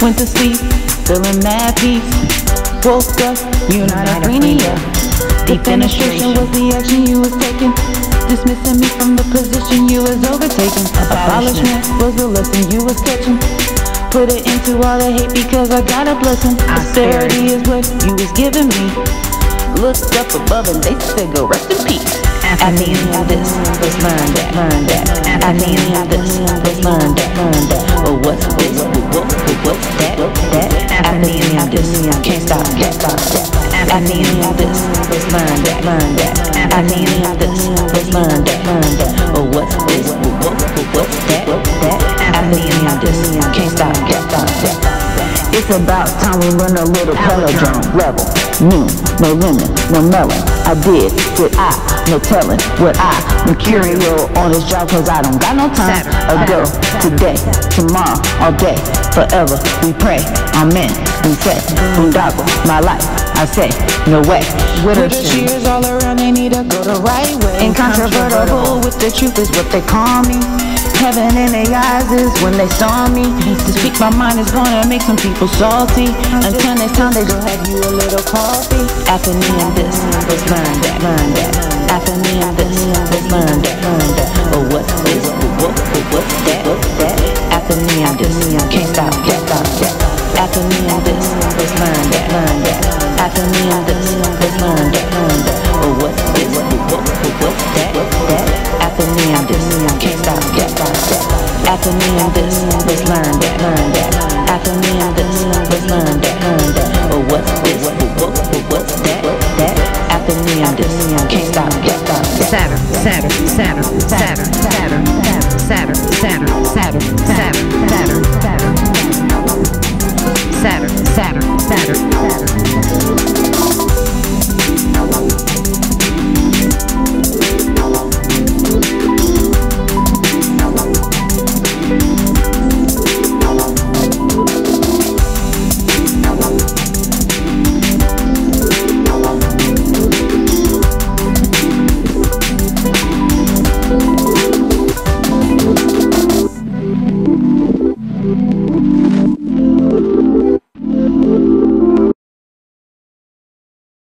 Went to sleep, feeling mad peace. Woke up, euneirophrenia. Defenestration was the action you was taking. Dismissing me from the position you was overtaking. Abolishment was the lesson you was catching. Put it into all the hate because I got a blessing. Asperity is what you was giving me. Looked up above and they said go rest in peace. I need this, let's learn that, learn that. I need this, let's learn that, learn that. This, can't stop, can't stop. I need this, let's learn that, learn that. I need this, let's learn that, learn that. Oh, what's this? What, what, what's that? That? I need this, can't stop, can't stop. It's about time we learn a little palindrome level. Me, no lemon, no melon. I did what I, no telling what I. Mercurial on this job cause I don't got no time. Agog, today, tomorrow, all day, forever. We pray, amen. We say, boondoggle, my life. I say, no way. Widdershins all around, they need to go the right way. Incontrovertible with the truth is what they call me. Heaven in their eyes is when they saw me. To speak my mind is gonna make some people salty. Until time, they go have you a little coffee. Athenaeum this, let's learn that, learn that. Athenaeum this, let's learn that, learn that. Oh, what's this? Oh, what, oh, what, what's that? What's that? Athenaeum this, can't stop, can't stop. After me and this, let's learn that, learn that. Athenaeum this, let's learn that, learn that. Oh, what's this? Oh, what, what, what's that? What's that? After me and this, can't stop, can't stop. After me and this, let's learn that, learn that. Candace, can't stop, can't stop. Saturn, Saturn, Saturn, Saturn, Saturn, Saturn, Saturn, Saturn, Saturn, Saturn, Saturn, Saturn, Saturn, Saturn, Saturn.